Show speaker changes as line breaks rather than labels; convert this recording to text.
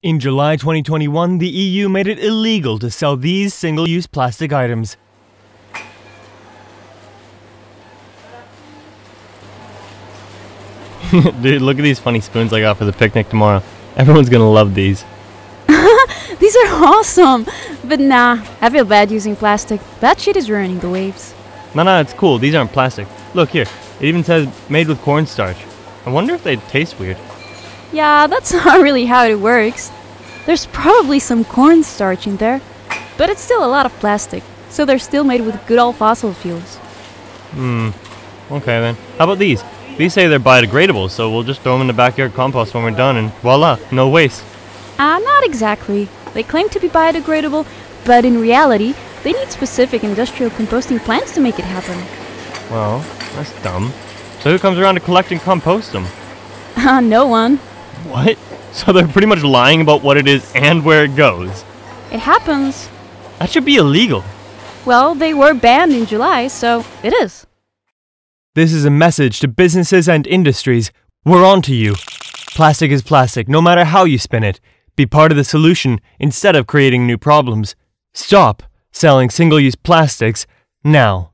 In July 2021, the EU made it illegal to sell these single use plastic items. Dude, look at these funny spoons I got for the picnic tomorrow. Everyone's gonna love these.
These are awesome! But nah, I feel bad using plastic. That shit is ruining the waves.
No, no, it's cool. These aren't plastic. Look here. It even says made with cornstarch. I wonder if they taste weird.
Yeah, that's not really how it works. There's probably some cornstarch in there, but it's still a lot of plastic, so they're still made with good old fossil fuels.
Hmm. Okay then. How about these? These say they're biodegradable, so we'll just throw them in the backyard compost when we're done, and voila, no waste.
Ah, uh, not exactly. They claim to be biodegradable, but in reality, they need specific industrial composting plants to make it happen.
Well, that's dumb. So who comes around to collect and compost them?
Uh, no one.
What? So they're pretty much lying about what it is and where it goes.
It happens.
That should be illegal.
Well, they were banned in July, so it is.
This is a message to businesses and industries. We're on to you. Plastic is plastic, no matter how you spin it. Be part of the solution instead of creating new problems. Stop selling single use plastics now.